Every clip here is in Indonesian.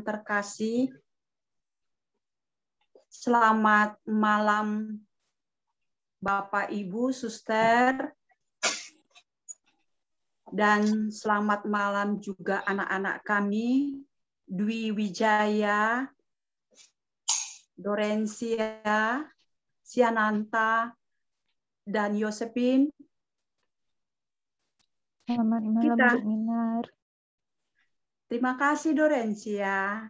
yang terkasih, selamat malam Bapak, Ibu, Suster, dan selamat malam juga anak-anak kami, Dwi Wijaya, Dorensia, Siananta, dan Yosepin. Selamat malam, Kita. Bu Minar. Terima kasih, Dorensia.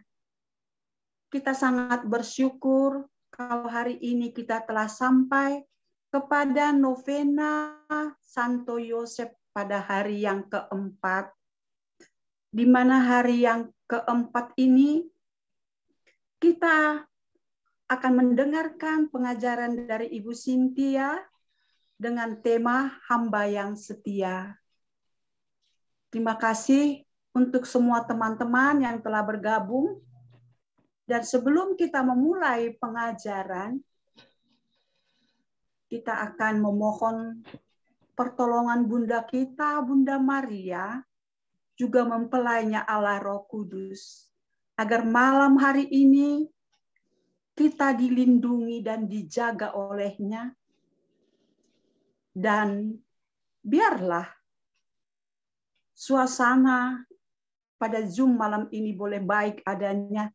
Kita sangat bersyukur kalau hari ini kita telah sampai kepada novena Santo Yosef pada hari yang keempat, di mana hari yang keempat ini kita akan mendengarkan pengajaran dari Ibu Sintia dengan tema hamba yang setia. Terima kasih untuk semua teman-teman yang telah bergabung. Dan sebelum kita memulai pengajaran, kita akan memohon pertolongan Bunda kita, Bunda Maria, juga mempelainya Allah Roh Kudus, agar malam hari ini kita dilindungi dan dijaga olehnya, dan biarlah suasana pada Zoom malam ini boleh baik adanya.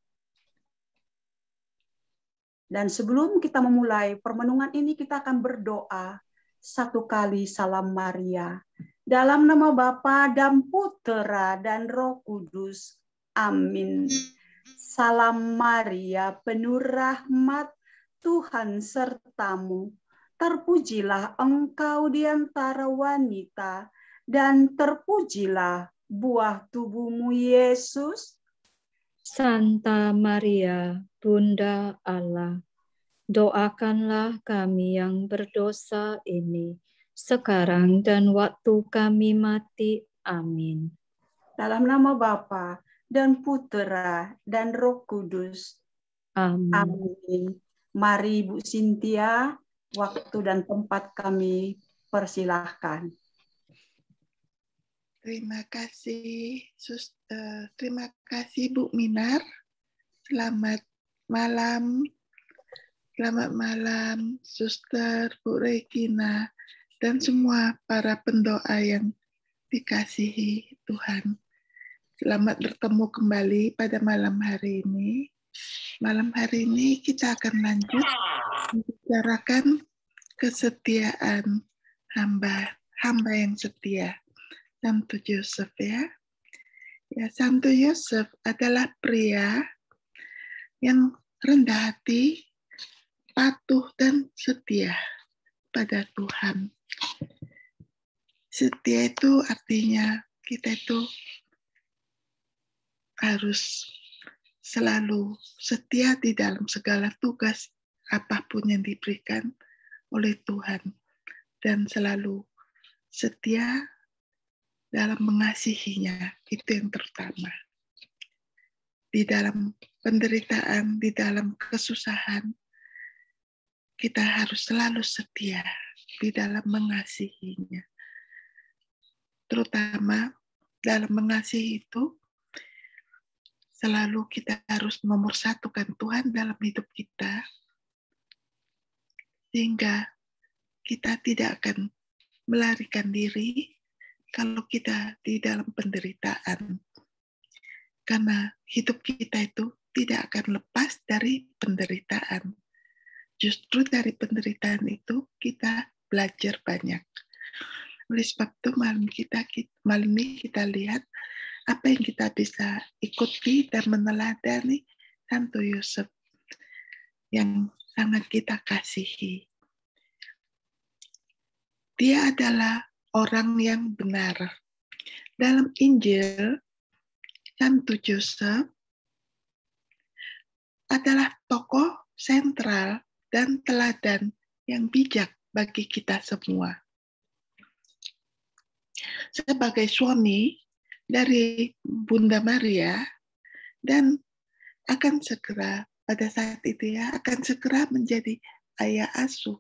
Dan sebelum kita memulai permenungan ini, kita akan berdoa satu kali salam Maria. Dalam nama Bapa dan Putera dan Roh Kudus. Amin. Salam Maria, penuh rahmat, Tuhan sertamu. Terpujilah engkau di antara wanita, dan terpujilah buah tubuhmu Yesus. Santa Maria, Bunda Allah, doakanlah kami yang berdosa ini sekarang dan waktu kami mati. Amin. Dalam nama Bapa dan Putera dan Roh Kudus. Amin. Amin. Mari Bu Sintia, waktu dan tempat kami persilahkan. Terima kasih, Sus, uh, terima kasih Bu Minar. Selamat malam Selamat malam, Suster, Bu Regina, dan semua para pendoa yang dikasihi Tuhan. Selamat bertemu kembali pada malam hari ini. Malam hari ini kita akan lanjut membicarakan kesetiaan hamba, hamba yang setia. Santo Yosef ya. Ya, Santo Yosef adalah pria yang rendah hati, patuh dan setia pada Tuhan. Setia itu artinya kita itu harus selalu setia di dalam segala tugas apa pun yang diberikan oleh Tuhan dan selalu setia dalam mengasihinya itu yang terutama di dalam penderitaan di dalam kesusahan kita harus selalu setia di dalam mengasihinya. Terutama dalam mengasihi itu, selalu kita harus nomor satukan Tuhan dalam hidup kita, sehingga kita tidak akan melarikan diri kalau kita di dalam penderitaan. Karena hidup kita itu tidak akan lepas dari penderitaan justru dari penderitaan itu kita belajar banyak. Oleh sebab itu malam kita malam ini kita lihat apa yang kita bisa ikuti dan meneladani Santo Yosef yang sangat kita kasihi. Dia adalah orang yang benar. Dalam Injil, Santo Yosef adalah tokoh sentral dan teladan yang bijak bagi kita semua. Sebagai suami dari Bunda Maria dan akan segera pada saat itu ya akan segera menjadi ayah asuh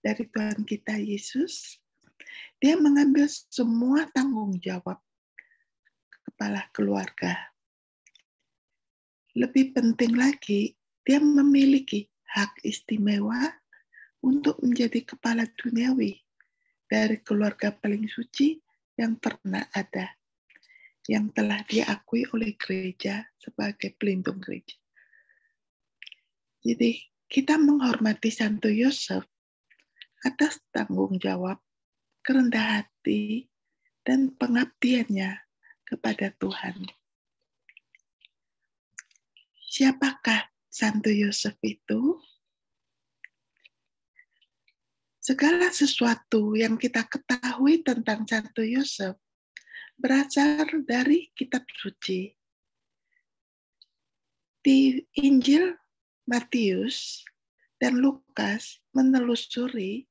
dari Tuhan kita Yesus. Dia mengambil semua tanggung jawab kepala keluarga. lebih penting lagi, dia memiliki hak istimewa untuk menjadi kepala duniawi dari keluarga paling suci yang pernah ada, yang telah diakui oleh gereja sebagai pelindung gereja. Jadi kita menghormati Santo Yosef atas tanggung jawab, kerendah hati, dan pengabdiannya kepada Tuhan. Siapakah Santo Yosef itu? Segala sesuatu yang kita ketahui tentang Santo Yosef berasal dari kitab suci. Di Injil Matius dan Lukas menelusuri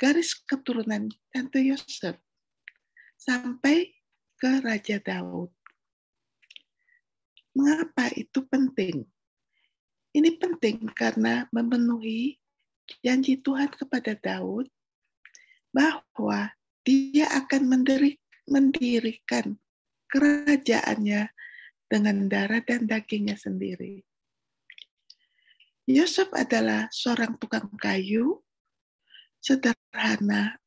garis keturunan Santo Yosef sampai ke Raja Daud. Mengapa itu penting? Ini penting karena memenuhi janji Tuhan kepada Daud bahwa dia akan mendirikan kerajaannya dengan darah dan dagingnya sendiri. Yosef adalah seorang tukang kayu sederhana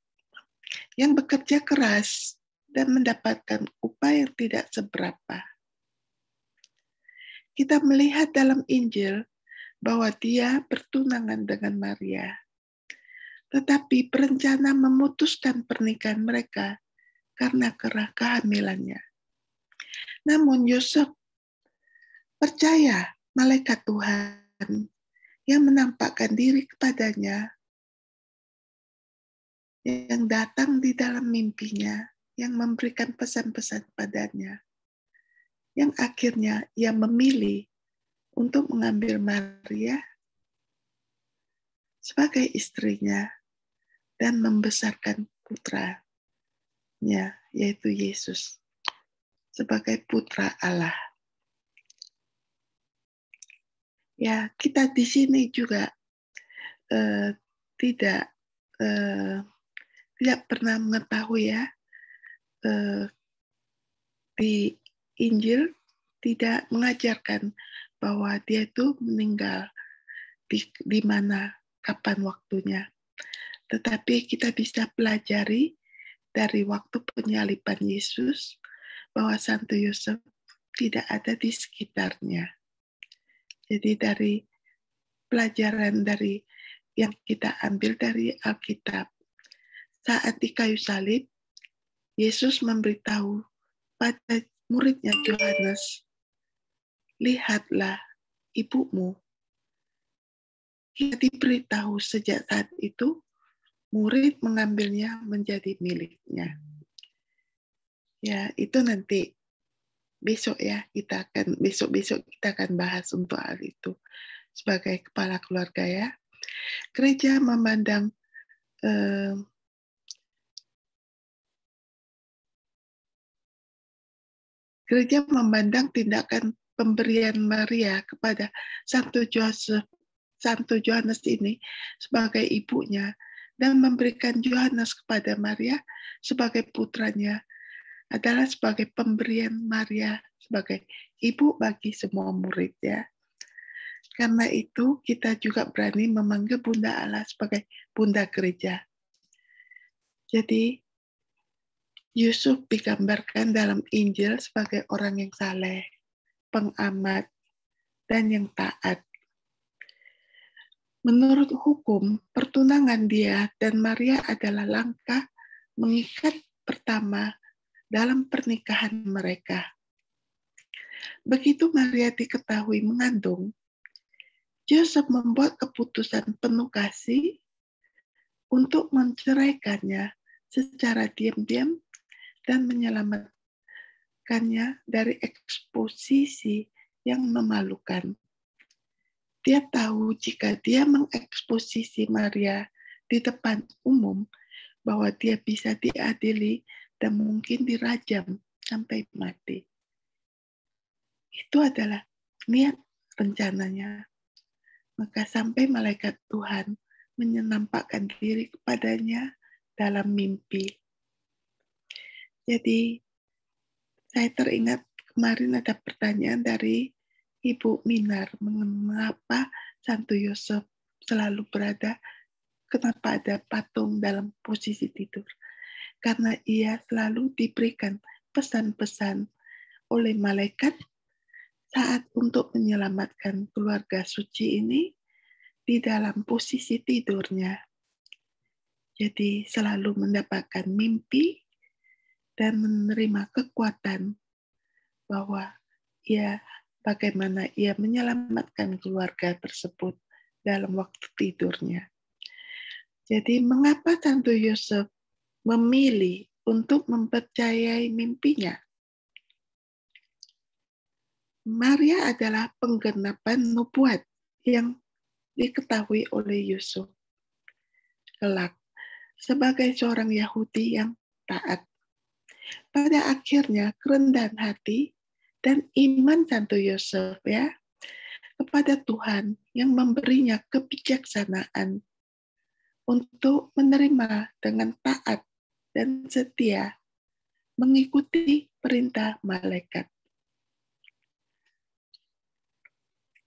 yang bekerja keras dan mendapatkan upah yang tidak seberapa. Kita melihat dalam Injil bahwa dia bertunangan dengan Maria. Tetapi berencana memutuskan pernikahan mereka karena kerah kehamilannya. Namun Yusuf percaya malaikat Tuhan yang menampakkan diri kepadanya yang datang di dalam mimpinya, yang memberikan pesan-pesan padanya, yang akhirnya ia memilih untuk mengambil Maria sebagai istrinya dan membesarkan putranya, yaitu Yesus, sebagai putra Allah. Ya, kita di sini juga uh, tidak uh, tidak pernah mengetahui ya uh, di Injil tidak mengajarkan bahwa dia itu meninggal di, di mana, kapan waktunya. Tetapi kita bisa pelajari dari waktu penyaliban Yesus bahwa Santo Yosef tidak ada di sekitarnya. Jadi dari pelajaran dari yang kita ambil dari Alkitab. Saat di kayu salib, Yesus memberitahu pada muridnya Yohanes lihatlah ibumu. Kita diberitahu sejak saat itu, murid mengambilnya menjadi miliknya. Ya, itu nanti besok ya kita akan besok-besok kita akan bahas untuk hal itu sebagai kepala keluarga ya. Gereja memandang eh, gereja memandang tindakan pemberian Maria kepada Santo Joseph, Santo Johannes ini sebagai ibunya dan memberikan Yohanes kepada Maria sebagai putranya adalah sebagai pemberian Maria sebagai ibu bagi semua murid ya. Karena itu kita juga berani memanggil Bunda Allah sebagai Bunda Gereja. Jadi Yusuf digambarkan dalam Injil sebagai orang yang saleh, pengamat, dan yang taat. Menurut hukum, pertunangan dia dan Maria adalah langkah mengikat pertama dalam pernikahan mereka. Begitu Maria diketahui mengandung, Joseph membuat keputusan penuh kasih untuk menceraikannya secara diam-diam dan menyelamatkan mengamankannya dari eksposisi yang memalukan. Dia tahu jika dia mengeksposisi Maria di depan umum bahwa dia bisa diadili dan mungkin dirajam sampai mati. Itu adalah niat rencananya. Maka sampai malaikat Tuhan menyenampakkan diri kepadanya dalam mimpi. Jadi saya teringat kemarin ada pertanyaan dari Ibu Minar mengapa Santo Yosef selalu berada kenapa ada patung dalam posisi tidur karena ia selalu diberikan pesan-pesan oleh malaikat saat untuk menyelamatkan keluarga suci ini di dalam posisi tidurnya. Jadi selalu mendapatkan mimpi dan menerima kekuatan bahwa ia bagaimana ia menyelamatkan keluarga tersebut dalam waktu tidurnya. Jadi mengapa Santo Yosef memilih untuk mempercayai mimpinya? Maria adalah penggenapan nubuat yang diketahui oleh Yusuf. Kelak, sebagai seorang Yahudi yang taat. Pada akhirnya, kerendahan hati dan iman Santo Yosef ya kepada Tuhan yang memberinya kebijaksanaan untuk menerima dengan taat dan setia mengikuti perintah malaikat.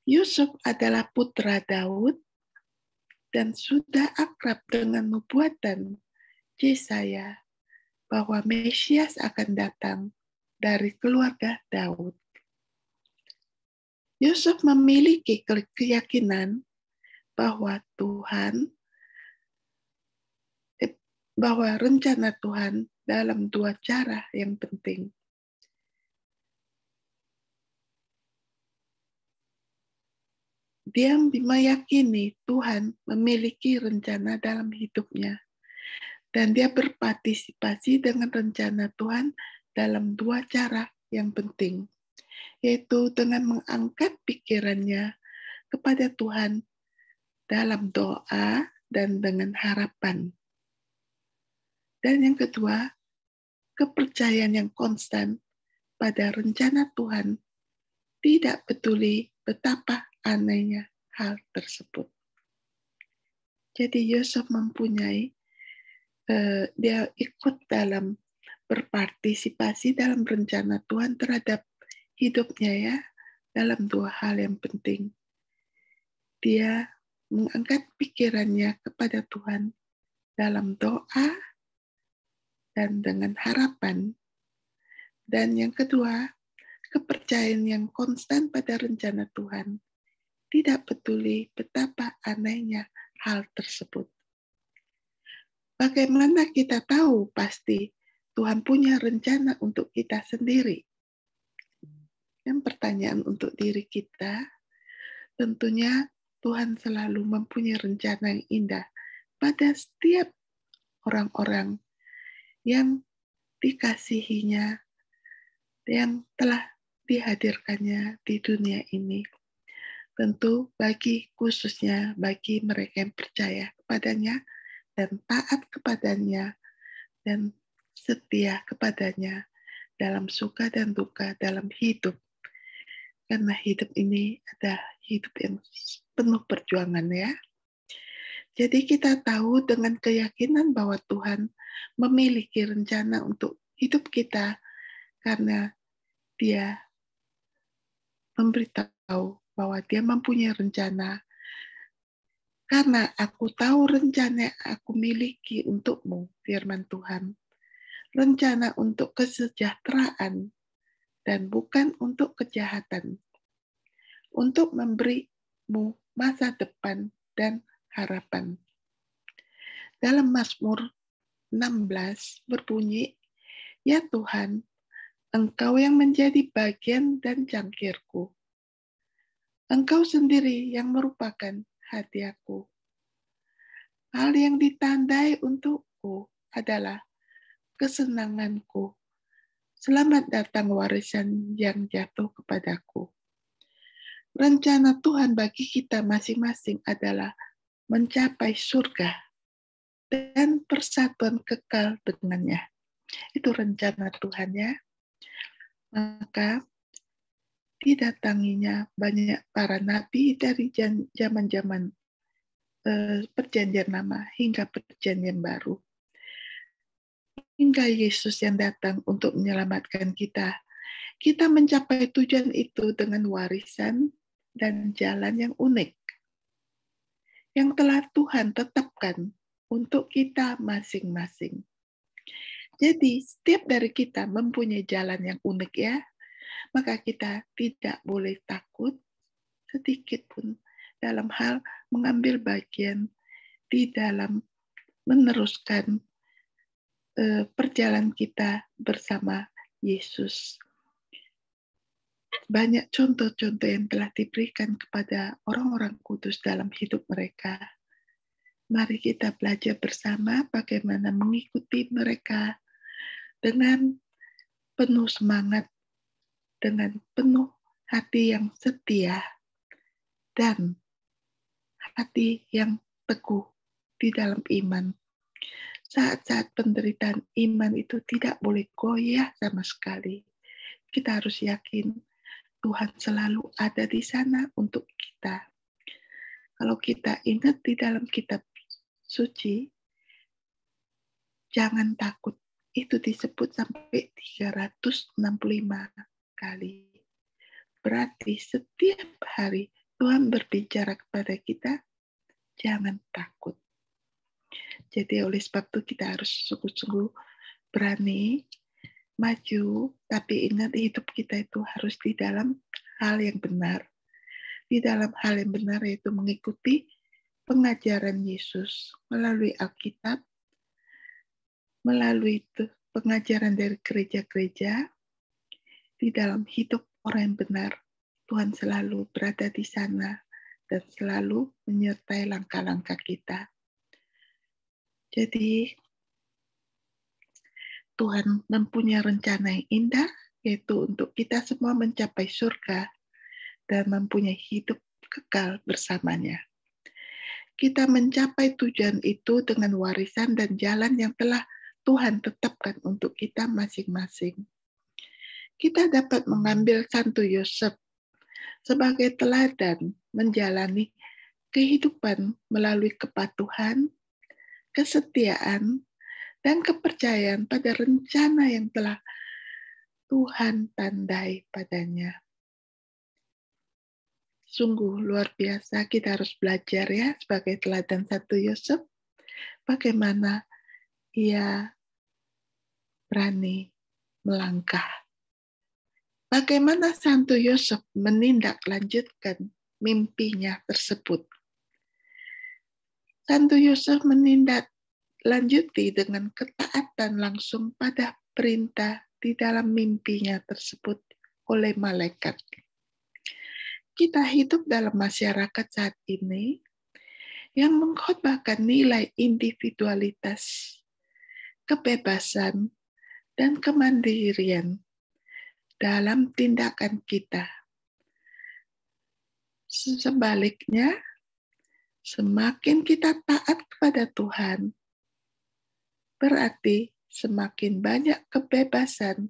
Yusuf adalah putra Daud dan sudah akrab dengan nubuatan Yesaya bahwa Mesias akan datang dari keluarga Daud. Yusuf memiliki keyakinan bahwa Tuhan eh, bahwa rencana Tuhan dalam dua cara yang penting. Dia meyakini Tuhan memiliki rencana dalam hidupnya dan dia berpartisipasi dengan rencana Tuhan dalam dua cara yang penting, yaitu dengan mengangkat pikirannya kepada Tuhan dalam doa dan dengan harapan. Dan yang kedua, kepercayaan yang konstan pada rencana Tuhan tidak peduli betapa anehnya hal tersebut. Jadi Yusuf mempunyai, uh, dia ikut dalam berpartisipasi dalam rencana Tuhan terhadap hidupnya ya dalam dua hal yang penting. Dia mengangkat pikirannya kepada Tuhan dalam doa dan dengan harapan. Dan yang kedua, kepercayaan yang konstan pada rencana Tuhan. Tidak peduli betapa anehnya hal tersebut. Bagaimana kita tahu pasti Tuhan punya rencana untuk kita sendiri. Yang pertanyaan untuk diri kita, tentunya Tuhan selalu mempunyai rencana yang indah pada setiap orang-orang yang dikasihinya, yang telah dihadirkannya di dunia ini. Tentu bagi khususnya bagi mereka yang percaya kepadanya dan taat kepadanya dan setia kepadanya dalam suka dan duka dalam hidup. Karena hidup ini ada hidup yang penuh perjuangan ya. Jadi kita tahu dengan keyakinan bahwa Tuhan memiliki rencana untuk hidup kita karena dia memberitahu bahwa dia mempunyai rencana karena aku tahu rencana aku miliki untukmu, firman Tuhan rencana untuk kesejahteraan dan bukan untuk kejahatan, untuk memberimu masa depan dan harapan. Dalam Mazmur 16 berbunyi, Ya Tuhan, Engkau yang menjadi bagian dan cangkirku. Engkau sendiri yang merupakan hadiahku. Hal yang ditandai untukku adalah kesenanganku. Selamat datang warisan yang jatuh kepadaku. Rencana Tuhan bagi kita masing-masing adalah mencapai surga dan persatuan kekal dengannya. Itu rencana Tuhan ya. Maka didatanginya banyak para nabi dari zaman-zaman eh, perjanjian lama hingga perjanjian baru. Hingga Yesus yang datang untuk menyelamatkan kita, Kita mencapai tujuan itu dengan warisan dan jalan yang unik yang telah Tuhan tetapkan untuk kita masing-masing. Jadi, setiap dari kita mempunyai jalan yang unik ya, maka kita tidak boleh takut sedikit pun dalam hal mengambil bagian di dalam meneruskan uh, perjalanan kita bersama Yesus. Banyak contoh-contoh yang telah diberikan kepada orang-orang kudus dalam hidup mereka. Mari kita belajar bersama bagaimana mengikuti mereka dengan penuh semangat, dengan penuh hati yang setia, dan hati yang teguh di dalam iman. Saat-saat penderitaan iman itu tidak boleh goyah sama sekali. Kita harus yakin Tuhan selalu ada di sana untuk kita. Kalau kita ingat di dalam kitab suci, jangan takut itu disebut sampai 365 kali. Berarti setiap hari Tuhan berbicara kepada kita, jangan takut. Jadi oleh sebab itu kita harus sungguh-sungguh berani maju, tapi ingat hidup kita itu harus di dalam hal yang benar. Di dalam hal yang benar yaitu mengikuti pengajaran Yesus melalui Alkitab melalui pengajaran dari gereja-gereja di dalam hidup orang yang benar, Tuhan selalu berada di sana dan selalu menyertai langkah-langkah kita. Jadi, Tuhan mempunyai rencana yang indah, yaitu untuk kita semua mencapai surga dan mempunyai hidup kekal bersamanya. Kita mencapai tujuan itu dengan warisan dan jalan yang telah Tuhan tetapkan untuk kita masing-masing. Kita dapat mengambil Santo Yosef sebagai teladan menjalani kehidupan melalui kepatuhan, kesetiaan, dan kepercayaan pada rencana yang telah Tuhan tandai padanya. Sungguh luar biasa kita harus belajar ya sebagai teladan Santo Yosef bagaimana ia berani melangkah. Bagaimana Santo Yosef menindaklanjutkan mimpinya tersebut? Santo Yosef menindaklanjuti dengan ketaatan langsung pada perintah di dalam mimpinya tersebut oleh malaikat. Kita hidup dalam masyarakat saat ini yang mengkhotbahkan nilai individualitas, kebebasan, dan kemandirian dalam tindakan kita. Sebaliknya, semakin kita taat kepada Tuhan, berarti semakin banyak kebebasan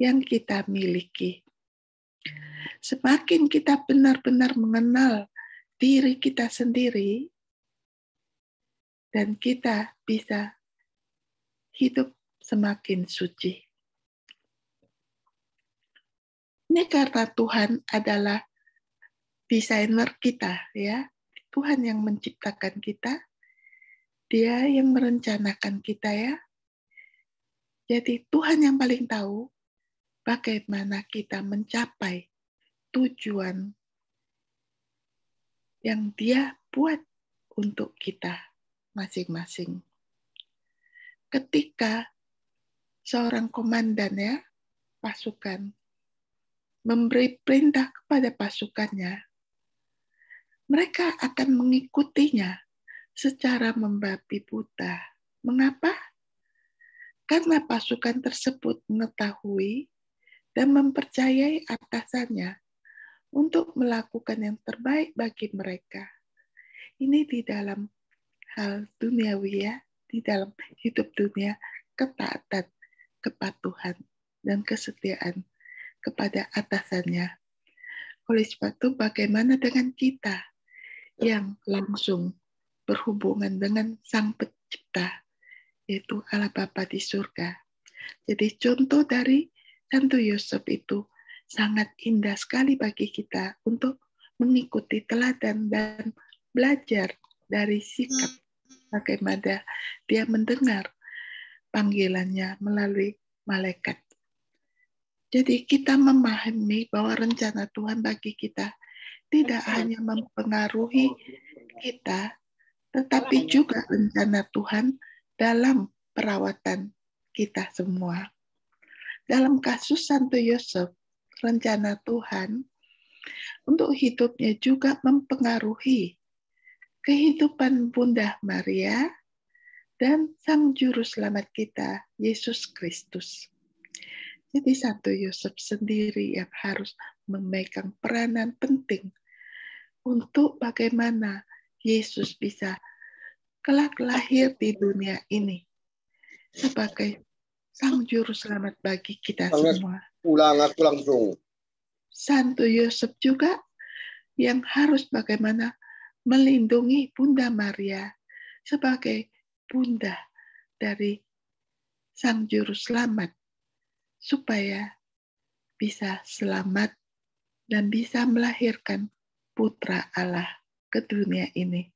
yang kita miliki. Semakin kita benar-benar mengenal diri kita sendiri, dan kita bisa hidup semakin suci. Ini karena Tuhan adalah desainer kita, ya. Tuhan yang menciptakan kita, Dia yang merencanakan kita, ya. Jadi Tuhan yang paling tahu bagaimana kita mencapai tujuan yang Dia buat untuk kita masing-masing. Ketika seorang komandan ya pasukan memberi perintah kepada pasukannya, mereka akan mengikutinya secara membabi buta. Mengapa? Karena pasukan tersebut mengetahui dan mempercayai atasannya untuk melakukan yang terbaik bagi mereka. Ini di dalam hal duniawi ya, di dalam hidup dunia, ketaatan kepatuhan, dan kesetiaan kepada atasannya. Oleh sebab itu, bagaimana dengan kita yang langsung berhubungan dengan Sang Pencipta, yaitu Allah Bapa di surga. Jadi contoh dari Santo Yosef itu sangat indah sekali bagi kita untuk mengikuti teladan dan belajar dari sikap bagaimana dia mendengar panggilannya melalui malaikat. Jadi kita memahami bahwa rencana Tuhan bagi kita tidak hanya mempengaruhi kita, tetapi juga rencana Tuhan dalam perawatan kita semua. Dalam kasus Santo Yosef, rencana Tuhan untuk hidupnya juga mempengaruhi kehidupan Bunda Maria dan Sang Juru Selamat kita, Yesus Kristus. Jadi Santo Yosef sendiri yang harus memegang peranan penting untuk bagaimana Yesus bisa kelak lahir di dunia ini sebagai Sang Juru Selamat bagi kita semua. Ulang aku langsung. Santo Yosef juga yang harus bagaimana melindungi Bunda Maria sebagai bunda dari Sang Juru Selamat supaya bisa selamat dan bisa melahirkan putra Allah ke dunia ini.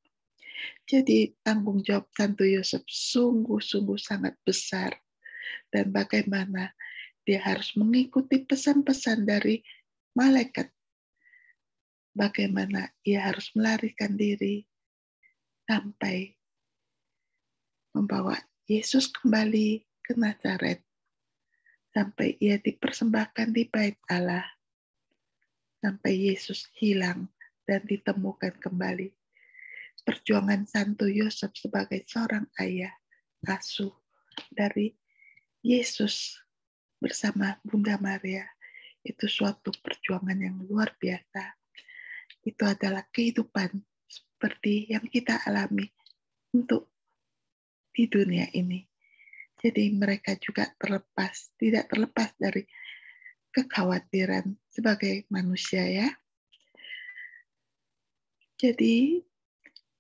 Jadi tanggung jawab Santo Yosef sungguh-sungguh sangat besar dan bagaimana dia harus mengikuti pesan-pesan dari malaikat. Bagaimana ia harus melarikan diri sampai membawa Yesus kembali ke Nazaret sampai ia dipersembahkan di bait Allah sampai Yesus hilang dan ditemukan kembali. Perjuangan Santo Yosef sebagai seorang ayah asuh dari Yesus bersama Bunda Maria itu suatu perjuangan yang luar biasa. Itu adalah kehidupan seperti yang kita alami untuk di dunia ini. Jadi mereka juga terlepas, tidak terlepas dari kekhawatiran sebagai manusia ya. Jadi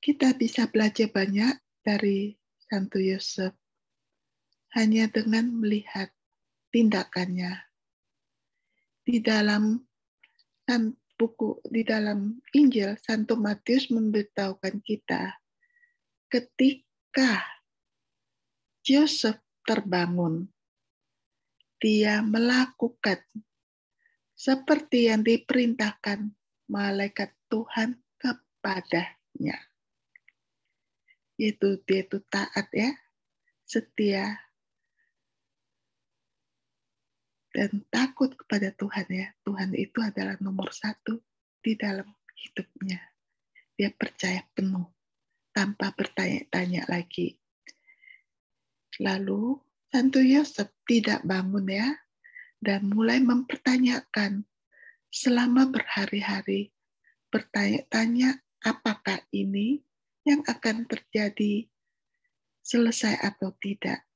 kita bisa belajar banyak dari Santo Yosef hanya dengan melihat tindakannya. Di dalam buku di dalam Injil Santo Matius memberitahukan kita ketika Yosef terbangun dia melakukan seperti yang diperintahkan malaikat Tuhan kepadanya. Yaitu dia itu taat ya, setia, dan takut kepada Tuhan ya. Tuhan itu adalah nomor satu di dalam hidupnya. Dia percaya penuh tanpa bertanya-tanya lagi. Lalu Santo Yosef tidak bangun ya dan mulai mempertanyakan selama berhari-hari bertanya-tanya apakah ini yang akan terjadi selesai atau tidak.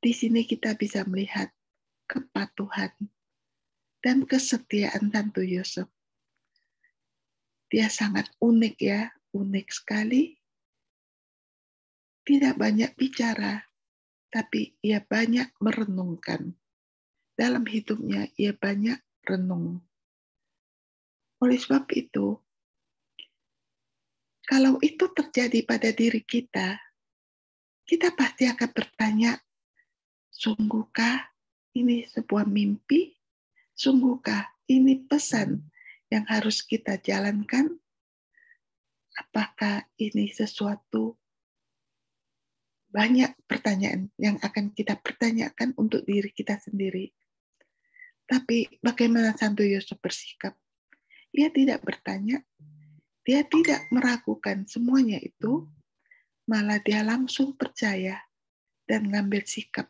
Di sini kita bisa melihat kepatuhan, dan kesetiaan Santo Yosef. Dia sangat unik ya, unik sekali. Tidak banyak bicara, tapi ia banyak merenungkan. Dalam hidupnya ia banyak renung. Oleh sebab itu, kalau itu terjadi pada diri kita, kita pasti akan bertanya, sungguhkah ini sebuah mimpi? Sungguhkah ini pesan yang harus kita jalankan? Apakah ini sesuatu banyak pertanyaan yang akan kita pertanyakan untuk diri kita sendiri. Tapi bagaimana Santo Yosef bersikap? Ia tidak bertanya, dia tidak meragukan semuanya itu, malah dia langsung percaya dan mengambil sikap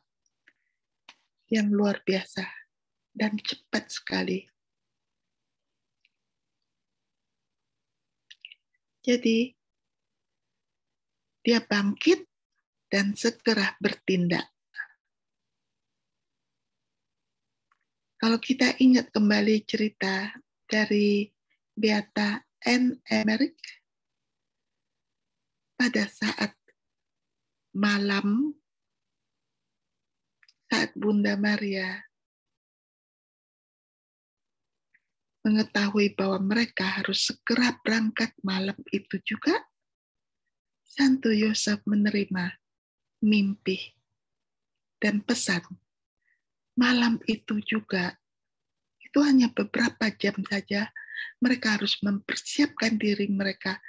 yang luar biasa dan cepat sekali. Jadi, dia bangkit dan segera bertindak. Kalau kita ingat kembali cerita dari Beata N. Emmerich, pada saat malam saat Bunda Maria mengetahui bahwa mereka harus segera berangkat malam itu juga, Santo Yosef menerima mimpi dan pesan. Malam itu juga, itu hanya beberapa jam saja, mereka harus mempersiapkan diri mereka,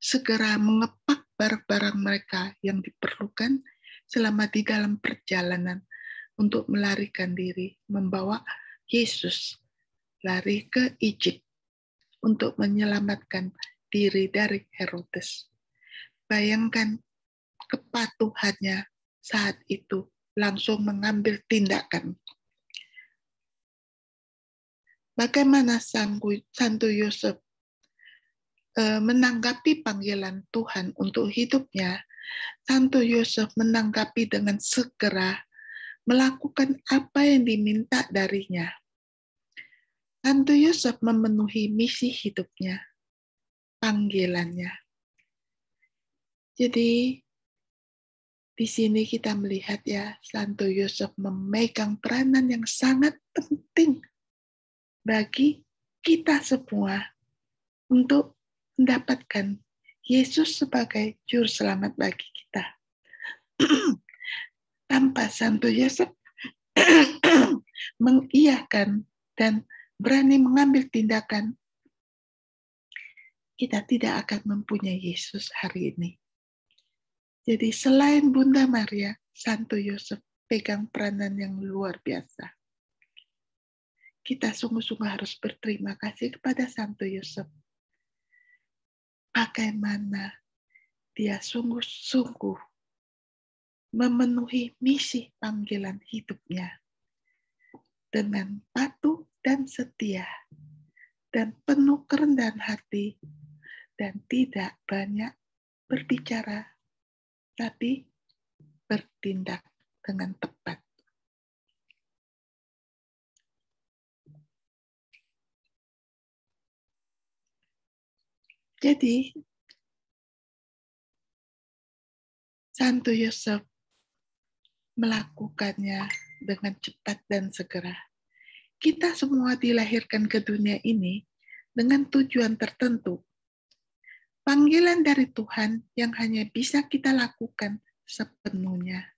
segera mengepak barang-barang mereka yang diperlukan selama di dalam perjalanan untuk melarikan diri, membawa Yesus lari ke Egypt untuk menyelamatkan diri dari Herodes. Bayangkan kepatuhannya saat itu langsung mengambil tindakan. Bagaimana Santo Yosef eh, menanggapi panggilan Tuhan untuk hidupnya Santo Yosef menanggapi dengan segera melakukan apa yang diminta darinya. Santo Yosef memenuhi misi hidupnya, panggilannya. Jadi di sini kita melihat ya, Santo Yosef memegang peranan yang sangat penting bagi kita semua untuk mendapatkan Yesus sebagai juru selamat bagi kita. Tanpa Santo Yosef mengiyakan dan berani mengambil tindakan, kita tidak akan mempunyai Yesus hari ini. Jadi selain Bunda Maria, Santo Yosef pegang peranan yang luar biasa. Kita sungguh-sungguh harus berterima kasih kepada Santo Yosef bagaimana dia sungguh-sungguh memenuhi misi panggilan hidupnya dengan patuh dan setia dan penuh kerendahan hati dan tidak banyak berbicara tapi bertindak dengan tepat. Jadi, Santo Yosef melakukannya dengan cepat dan segera. Kita semua dilahirkan ke dunia ini dengan tujuan tertentu. Panggilan dari Tuhan yang hanya bisa kita lakukan sepenuhnya.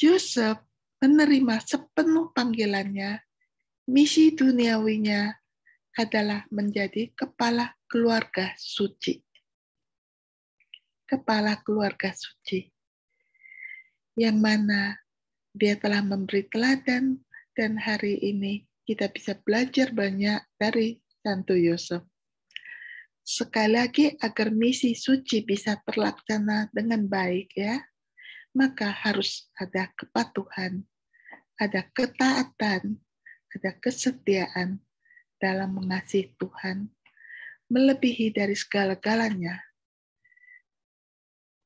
Yosef menerima sepenuh panggilannya, misi duniawinya adalah menjadi kepala keluarga suci. Kepala keluarga suci. Yang mana dia telah memberi teladan dan hari ini kita bisa belajar banyak dari Santo Yosef. Sekali lagi agar misi suci bisa terlaksana dengan baik ya, maka harus ada kepatuhan, ada ketaatan, ada kesetiaan, dalam mengasihi Tuhan melebihi dari segala-galanya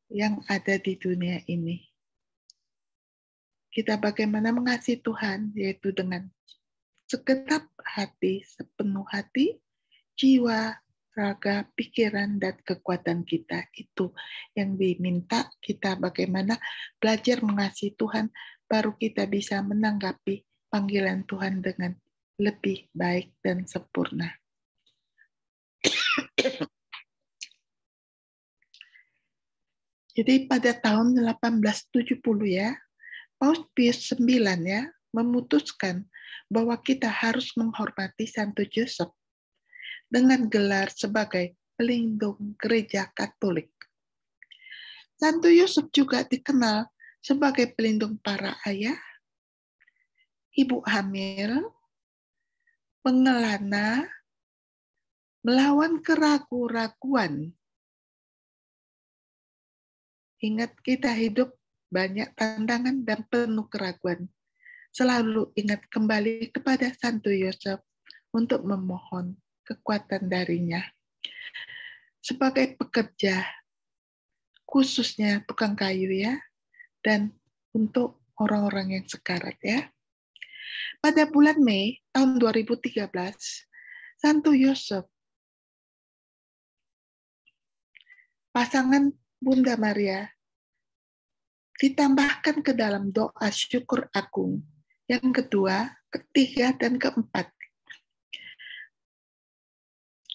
yang ada di dunia ini. Kita bagaimana mengasihi Tuhan, yaitu dengan segenap hati, sepenuh hati, jiwa, raga, pikiran, dan kekuatan kita. Itu yang diminta kita bagaimana belajar mengasihi Tuhan, baru kita bisa menanggapi panggilan Tuhan dengan lebih baik dan sempurna. Jadi pada tahun 1870 ya, Paus Pius IX ya memutuskan bahwa kita harus menghormati Santo Joseph dengan gelar sebagai pelindung gereja Katolik. Santo Yosef juga dikenal sebagai pelindung para ayah, ibu hamil, pengelana melawan keraguan-raguan. Ingat kita hidup banyak tantangan dan penuh keraguan. Selalu ingat kembali kepada Santo Yosef untuk memohon kekuatan darinya. Sebagai pekerja, khususnya tukang kayu ya, dan untuk orang-orang yang sekarat ya. Pada bulan Mei tahun 2013, Santo Yosef, pasangan Bunda Maria, ditambahkan ke dalam doa syukur agung yang kedua, ketiga, dan keempat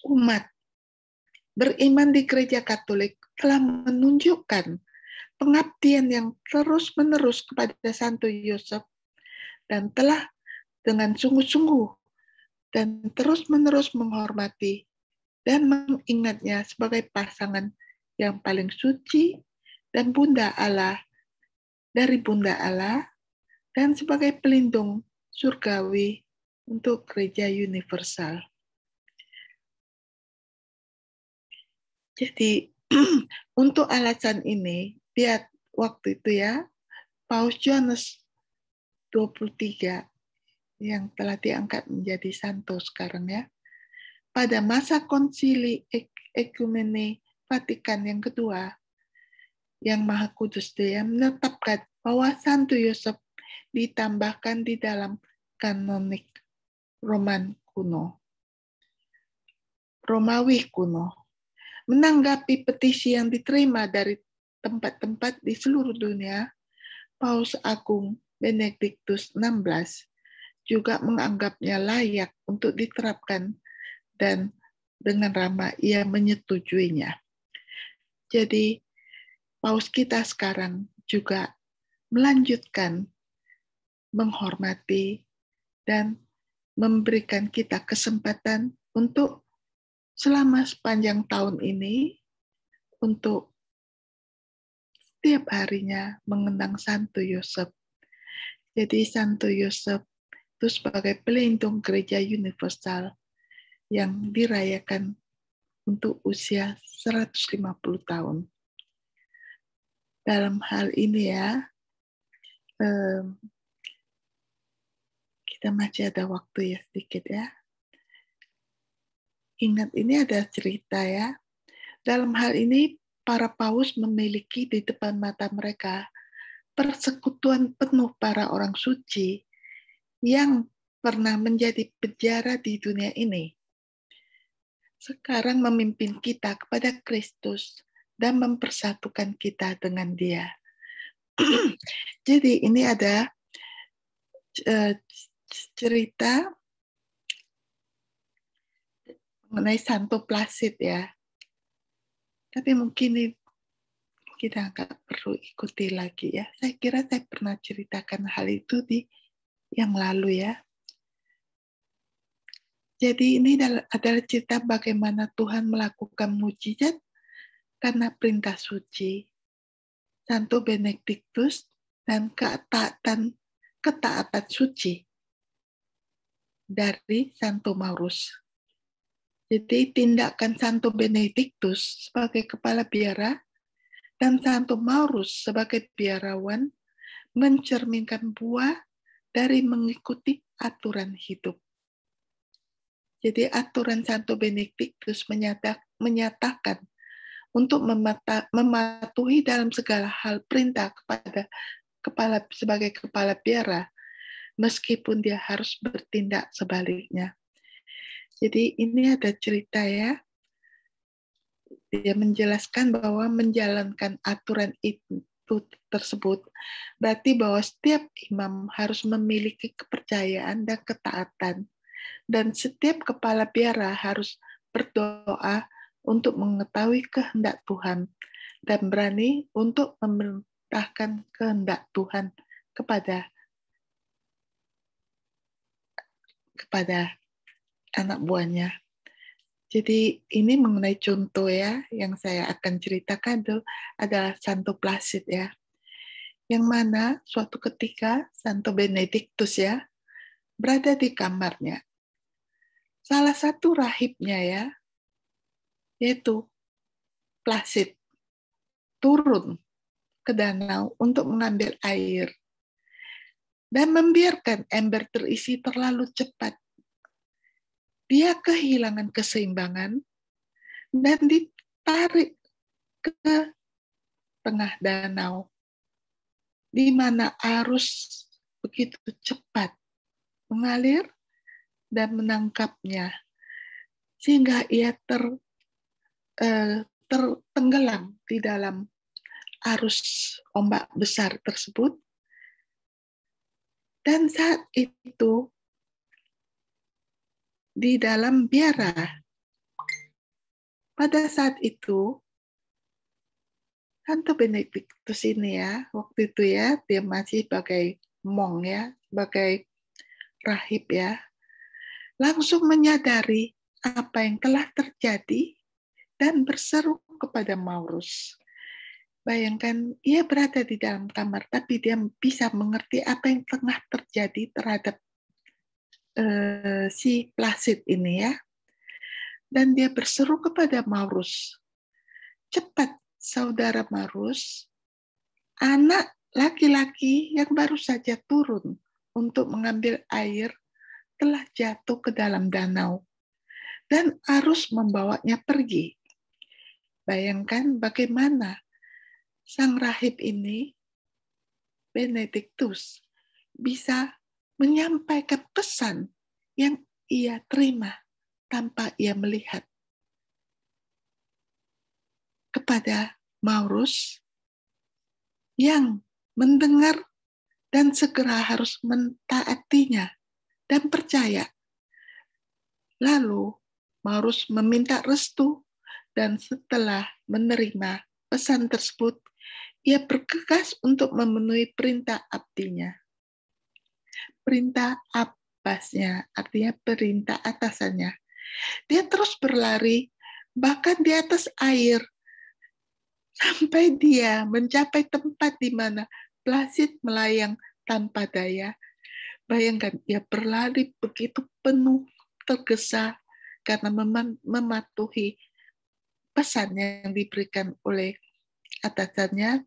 umat beriman di gereja Katolik telah menunjukkan pengabdian yang terus-menerus kepada Santo Yosef dan telah dengan sungguh-sungguh dan terus-menerus menghormati dan mengingatnya sebagai pasangan yang paling suci dan Bunda Allah dari Bunda Allah dan sebagai pelindung surgawi untuk gereja universal. Jadi untuk alasan ini, lihat waktu itu ya, Paus Johannes 23 yang telah diangkat menjadi santo sekarang ya. Pada masa konsili ekumene Vatikan yang kedua, yang Maha Kudus dia menetapkan bahwa Santo Yosef ditambahkan di dalam kanonik Roman kuno. Romawi kuno. Menanggapi petisi yang diterima dari tempat-tempat di seluruh dunia, Paus Agung Benediktus XVI juga menganggapnya layak untuk diterapkan dan dengan ramah ia menyetujuinya. Jadi paus kita sekarang juga melanjutkan menghormati dan memberikan kita kesempatan untuk selama sepanjang tahun ini untuk setiap harinya mengenang Santo Yosef. Jadi Santo Yosef itu sebagai pelindung gereja universal yang dirayakan untuk usia 150 tahun. Dalam hal ini ya, kita masih ada waktu ya sedikit ya. Ingat ini ada cerita ya. Dalam hal ini para paus memiliki di depan mata mereka persekutuan penuh para orang suci yang pernah menjadi penjara di dunia ini sekarang memimpin kita kepada Kristus dan mempersatukan kita dengan Dia. Jadi ini ada uh, cerita mengenai Santo Placid ya. Tapi mungkin kita nggak perlu ikuti lagi ya. Saya kira saya pernah ceritakan hal itu di yang lalu ya. Jadi ini adalah cerita bagaimana Tuhan melakukan mujizat karena perintah suci Santo Benediktus dan ketaatan ketaatan suci dari Santo Maurus. Jadi tindakan Santo Benediktus sebagai kepala biara dan Santo Maurus sebagai biarawan mencerminkan buah dari mengikuti aturan hidup. Jadi aturan Santo Benediktus menyatakan untuk mematuhi dalam segala hal perintah kepada kepala sebagai kepala biara meskipun dia harus bertindak sebaliknya. Jadi ini ada cerita ya. Dia menjelaskan bahwa menjalankan aturan itu tersebut berarti bahwa setiap imam harus memiliki kepercayaan dan ketaatan dan setiap kepala biara harus berdoa untuk mengetahui kehendak Tuhan dan berani untuk memerintahkan kehendak Tuhan kepada kepada anak buahnya. Jadi ini mengenai contoh ya yang saya akan ceritakan itu adalah Santo Placid ya. Yang mana suatu ketika Santo Benedictus ya berada di kamarnya salah satu rahibnya ya, yaitu Placid, turun ke danau untuk mengambil air dan membiarkan ember terisi terlalu cepat. Dia kehilangan keseimbangan dan ditarik ke tengah danau di mana arus begitu cepat mengalir dan menangkapnya sehingga ia ter, tertenggelam di dalam arus ombak besar tersebut. Dan saat itu di dalam biara pada saat itu Santo Benedictus ini ya, waktu itu ya, dia masih sebagai mong ya, sebagai rahib ya, langsung menyadari apa yang telah terjadi dan berseru kepada Maurus. Bayangkan, ia berada di dalam kamar, tapi dia bisa mengerti apa yang tengah terjadi terhadap uh, si Placid ini ya. Dan dia berseru kepada Maurus, cepat saudara Marus, anak laki-laki yang baru saja turun untuk mengambil air telah jatuh ke dalam danau dan harus membawanya pergi. Bayangkan bagaimana sang rahib ini, Benedictus, bisa menyampaikan pesan yang ia terima tanpa ia melihat kepada Maurus yang mendengar dan segera harus mentaatinya dan percaya. Lalu Maurus meminta restu dan setelah menerima pesan tersebut, ia bergegas untuk memenuhi perintah abdinya. Perintah Abbasnya, artinya perintah atasannya. Dia terus berlari, bahkan di atas air, sampai dia mencapai tempat di mana Placid melayang tanpa daya. Bayangkan, ia berlari begitu penuh, tergesa karena mematuhi pesan yang diberikan oleh atasannya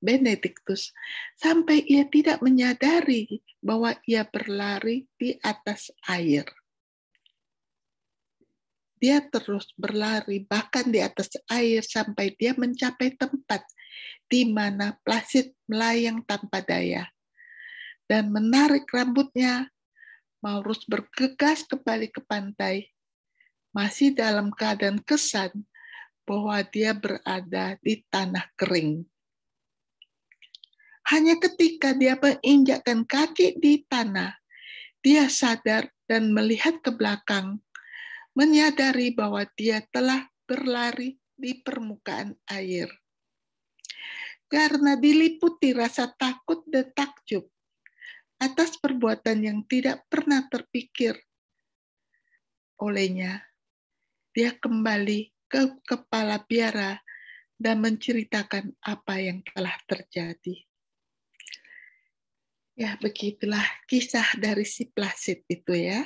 Benedictus sampai ia tidak menyadari bahwa ia berlari di atas air. Dia terus berlari bahkan di atas air sampai dia mencapai tempat di mana Placid melayang tanpa daya. Dan menarik rambutnya, Maurus bergegas kembali ke pantai, masih dalam keadaan kesan bahwa dia berada di tanah kering. Hanya ketika dia menginjakkan kaki di tanah, dia sadar dan melihat ke belakang menyadari bahwa dia telah berlari di permukaan air. Karena diliputi rasa takut dan takjub atas perbuatan yang tidak pernah terpikir olehnya, dia kembali ke kepala biara dan menceritakan apa yang telah terjadi. Ya, begitulah kisah dari si Placid itu ya.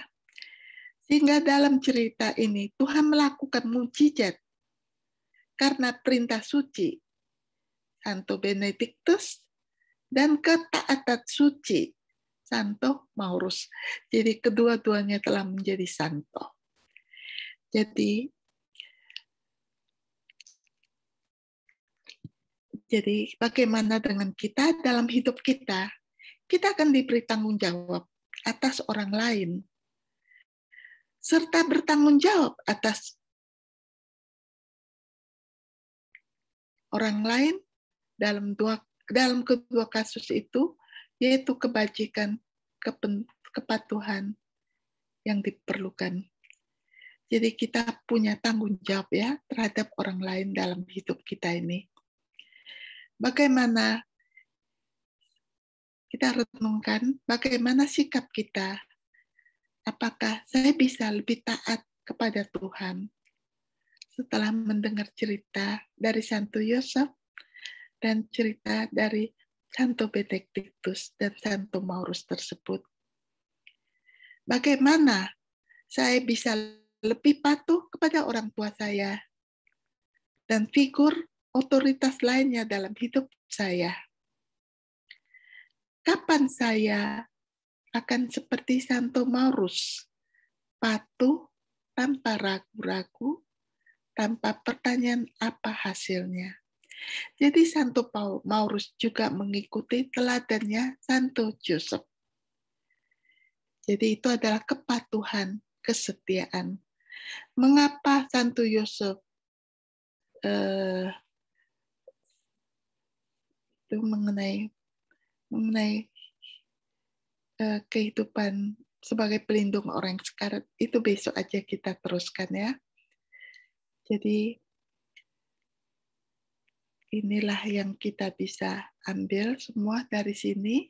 Sehingga dalam cerita ini Tuhan melakukan mujizat karena perintah suci Santo Benedictus dan ketaatan suci Santo Maurus. Jadi kedua-duanya telah menjadi santo. Jadi jadi bagaimana dengan kita dalam hidup kita? Kita akan diberi tanggung jawab atas orang lain serta bertanggung jawab atas orang lain dalam dua dalam kedua kasus itu yaitu kebajikan kepen, kepatuhan yang diperlukan. Jadi kita punya tanggung jawab ya terhadap orang lain dalam hidup kita ini. Bagaimana kita renungkan bagaimana sikap kita apakah saya bisa lebih taat kepada Tuhan setelah mendengar cerita dari Santo Yosef dan cerita dari Santo Benedictus dan Santo Maurus tersebut. Bagaimana saya bisa lebih patuh kepada orang tua saya dan figur otoritas lainnya dalam hidup saya. Kapan saya akan seperti Santo Maurus, patuh tanpa ragu-ragu, tanpa pertanyaan apa hasilnya. Jadi Santo Maurus juga mengikuti teladannya Santo Joseph. Jadi itu adalah kepatuhan, kesetiaan. Mengapa Santo Yosef eh, itu mengenai mengenai uh, kehidupan sebagai pelindung orang sekarat itu besok aja kita teruskan ya. Jadi inilah yang kita bisa ambil semua dari sini.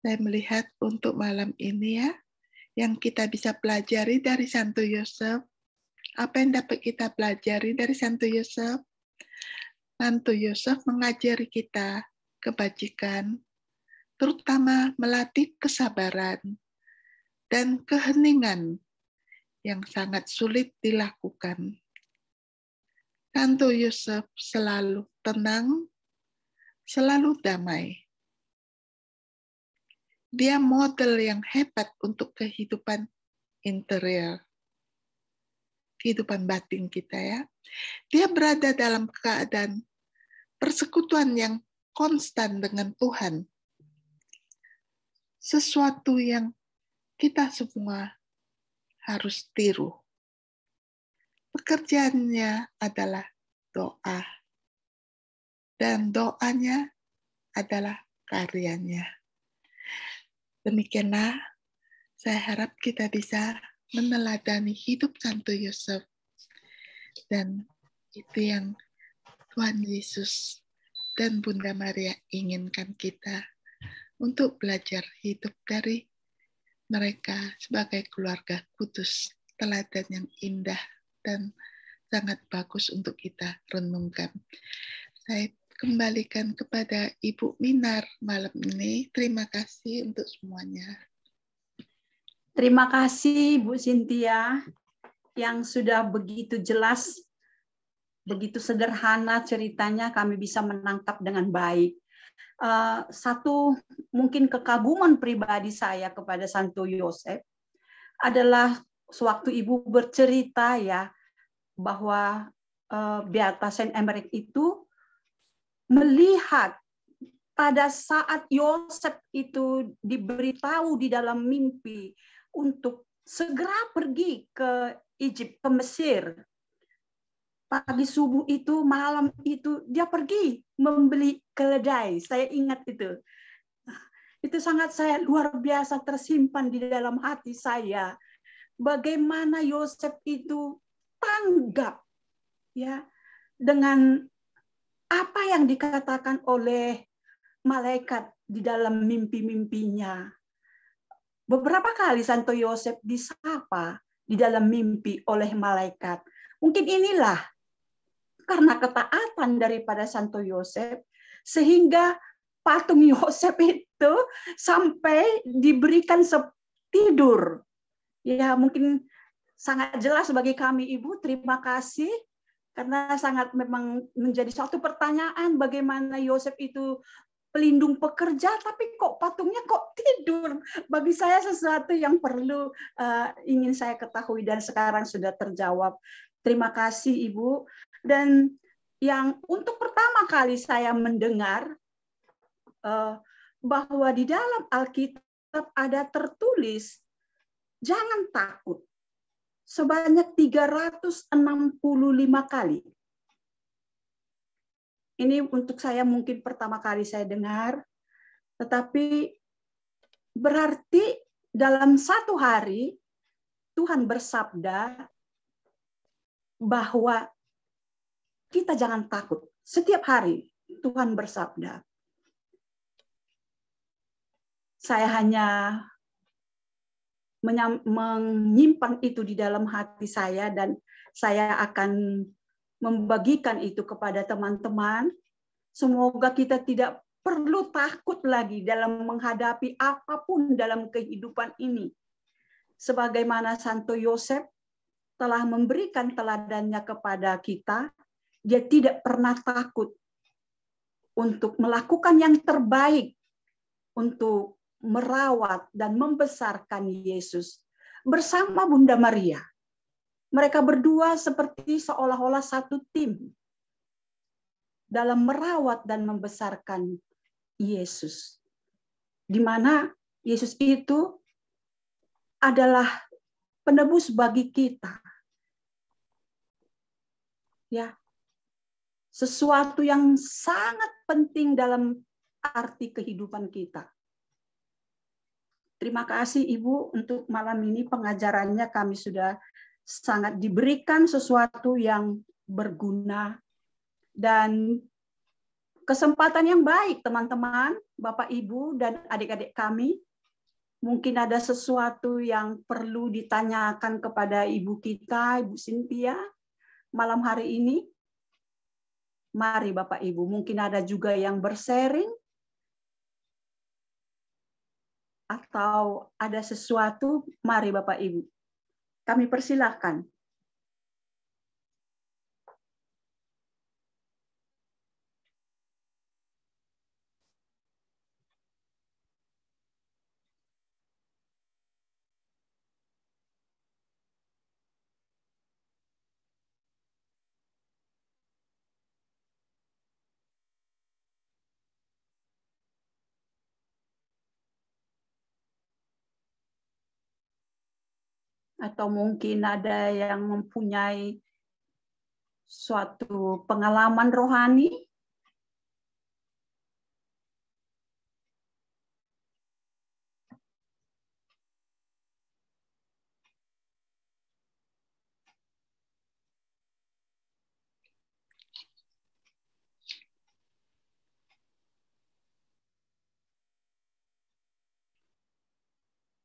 Saya melihat untuk malam ini ya, yang kita bisa pelajari dari Santo Yosef. Apa yang dapat kita pelajari dari Santo Yosef? Santo Yosef mengajari kita kebajikan, terutama melatih kesabaran dan keheningan yang sangat sulit dilakukan. Santo Yosef selalu tenang, selalu damai. Dia model yang hebat untuk kehidupan interior, kehidupan batin kita ya. Dia berada dalam keadaan persekutuan yang konstan dengan Tuhan. Sesuatu yang kita semua harus tiru. Pekerjaannya adalah doa. Dan doanya adalah karyanya. Demikianlah saya harap kita bisa meneladani hidup Santo Yosef. Dan itu yang Tuhan Yesus dan Bunda Maria inginkan kita untuk belajar hidup dari mereka sebagai keluarga kudus, teladan yang indah dan sangat bagus untuk kita renungkan. Saya kembalikan kepada Ibu Minar malam ini. Terima kasih untuk semuanya. Terima kasih Bu Sintia yang sudah begitu jelas begitu sederhana ceritanya kami bisa menangkap dengan baik. Uh, satu mungkin kekaguman pribadi saya kepada Santo Yosef adalah sewaktu ibu bercerita ya bahwa uh, Beata Saint Emmerich itu melihat pada saat Yosef itu diberitahu di dalam mimpi untuk segera pergi ke Egypt, ke Mesir, pagi subuh itu, malam itu, dia pergi membeli keledai. Saya ingat itu. Itu sangat saya luar biasa tersimpan di dalam hati saya. Bagaimana Yosef itu tanggap ya dengan apa yang dikatakan oleh malaikat di dalam mimpi-mimpinya. Beberapa kali Santo Yosef disapa di dalam mimpi oleh malaikat. Mungkin inilah karena ketaatan daripada Santo Yosef sehingga patung Yosef itu sampai diberikan tidur. Ya, mungkin sangat jelas bagi kami Ibu, terima kasih karena sangat memang menjadi suatu pertanyaan bagaimana Yosef itu pelindung pekerja tapi kok patungnya kok tidur? Bagi saya sesuatu yang perlu uh, ingin saya ketahui dan sekarang sudah terjawab. Terima kasih ibu. Dan yang untuk pertama kali saya mendengar uh, bahwa di dalam Alkitab ada tertulis jangan takut. Sebanyak 365 kali. Ini untuk saya mungkin pertama kali saya dengar, tetapi berarti dalam satu hari Tuhan bersabda bahwa kita jangan takut. Setiap hari Tuhan bersabda. Saya hanya menyimpan itu di dalam hati saya dan saya akan membagikan itu kepada teman-teman. Semoga kita tidak perlu takut lagi dalam menghadapi apa pun dalam kehidupan ini. Sebagaimana Santo Yosef telah memberikan teladannya kepada kita, dia tidak pernah takut untuk melakukan yang terbaik untuk merawat dan membesarkan Yesus bersama Bunda Maria. Mereka berdua seperti seolah-olah satu tim dalam merawat dan membesarkan Yesus. Di mana Yesus itu adalah penebus bagi kita. Ya, sesuatu yang sangat penting dalam arti kehidupan kita. Terima kasih Ibu untuk malam ini pengajarannya kami sudah sangat diberikan sesuatu yang berguna dan kesempatan yang baik teman-teman, Bapak Ibu dan adik-adik kami. Mungkin ada sesuatu yang perlu ditanyakan kepada ibu kita, Ibu Cynthia, malam hari ini. Mari Bapak Ibu, mungkin ada juga yang bersharing atau ada sesuatu, mari Bapak Ibu. Kami persilahkan. Atau mungkin ada yang mempunyai suatu pengalaman rohani?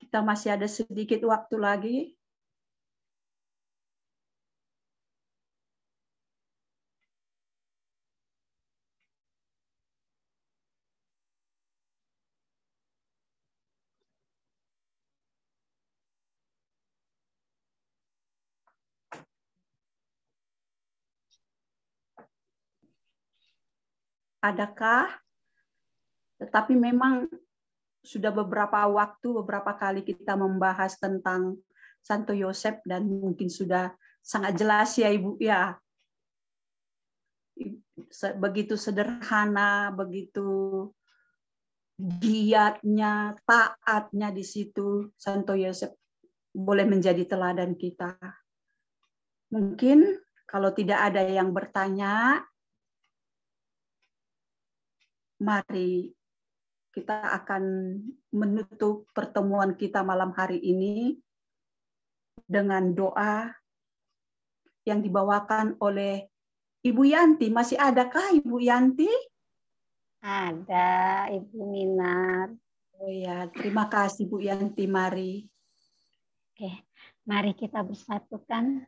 Kita masih ada sedikit waktu lagi adakah? Tetapi memang sudah beberapa waktu, beberapa kali kita membahas tentang Santo Yosef dan mungkin sudah sangat jelas ya Ibu ya. Begitu sederhana, begitu giatnya, taatnya di situ Santo Yosef boleh menjadi teladan kita. Mungkin kalau tidak ada yang bertanya, mari kita akan menutup pertemuan kita malam hari ini dengan doa yang dibawakan oleh Ibu Yanti. Masih adakah Ibu Yanti? Ada, Ibu Minar. Oh ya, terima kasih Bu Yanti. Mari. Oke, mari kita bersatukan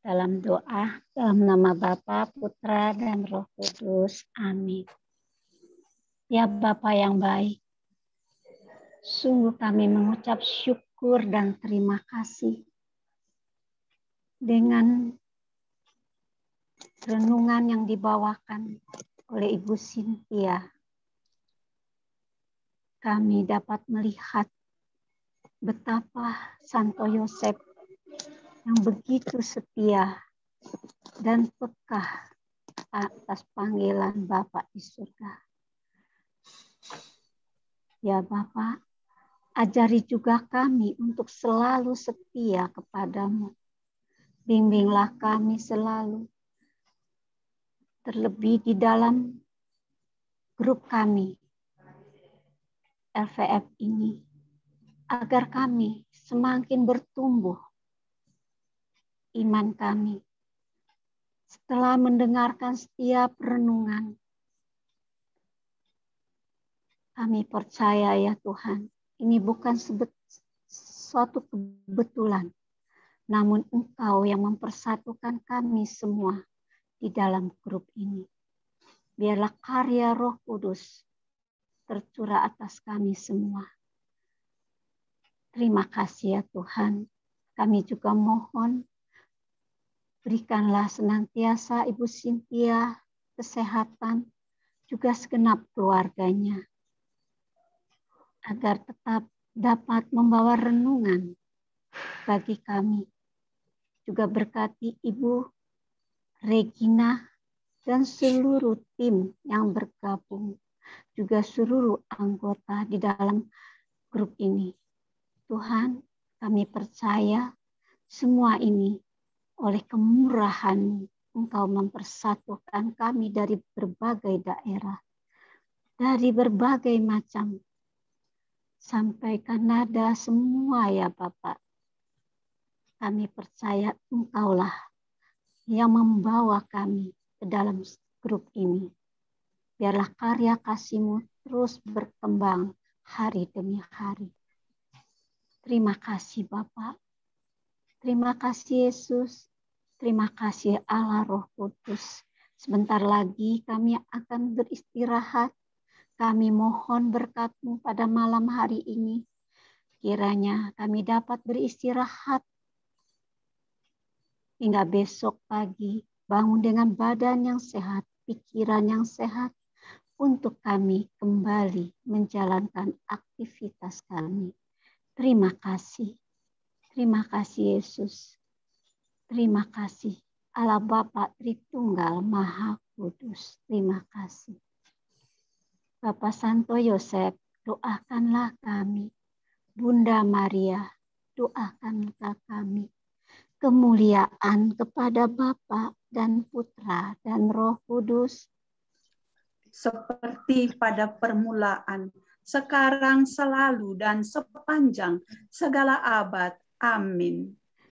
dalam doa dalam nama Bapa, Putra, dan Roh Kudus. Amin. Ya Bapa yang baik, sungguh kami mengucap syukur dan terima kasih dengan renungan yang dibawakan oleh Ibu Sintia. Kami dapat melihat betapa Santo Yosef yang begitu setia dan peka atas panggilan Bapak di surga. Ya Bapak, ajari juga kami untuk selalu setia kepadamu. Bimbinglah kami selalu, terlebih di dalam grup kami, LVF ini, agar kami semakin bertumbuh iman kami. Setelah mendengarkan setiap renungan, kami percaya ya Tuhan, ini bukan suatu kebetulan, namun Engkau yang mempersatukan kami semua di dalam grup ini. Biarlah karya Roh Kudus tercurah atas kami semua. Terima kasih ya Tuhan. Kami juga mohon berikanlah senantiasa Ibu Sintia kesehatan, juga segenap keluarganya agar tetap dapat membawa renungan bagi kami. Juga berkati Ibu Regina dan seluruh tim yang bergabung, juga seluruh anggota di dalam grup ini. Tuhan, kami percaya semua ini oleh kemurahan Engkau mempersatukan kami dari berbagai daerah, dari berbagai macam sampai Kanada semua ya Bapak. kami percaya Engkaulah yang membawa kami ke dalam grup ini. Biarlah karya kasihmu terus berkembang hari demi hari. Terima kasih Bapak. Terima kasih Yesus. Terima kasih Allah Roh Kudus. Sebentar lagi kami akan beristirahat. Kami mohon berkatmu pada malam hari ini. Kiranya kami dapat beristirahat hingga besok pagi bangun dengan badan yang sehat, pikiran yang sehat, untuk kami kembali menjalankan aktivitas kami. Terima kasih. Terima kasih Yesus. Terima kasih Allah Bapa Tritunggal Maha Kudus. Terima kasih. Bapak Santo Yosef, doakanlah kami. Bunda Maria, doakanlah kami. Kemuliaan kepada Bapa dan Putra dan Roh Kudus seperti pada permulaan, sekarang, selalu, dan sepanjang segala abad. Amin.